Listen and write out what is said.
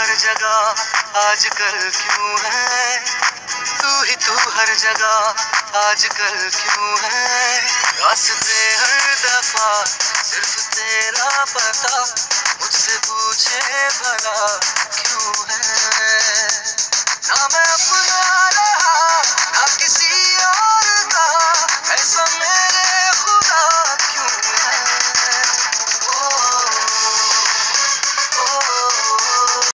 हर जगह, आजकल क्यों है? तू ही तू हर जगह, आजकल क्यों है? रास्ते हर दफ़ा, सिर्फ़ तेरा पता, मुझसे पूछे भला क्यों है? ना मैं अपना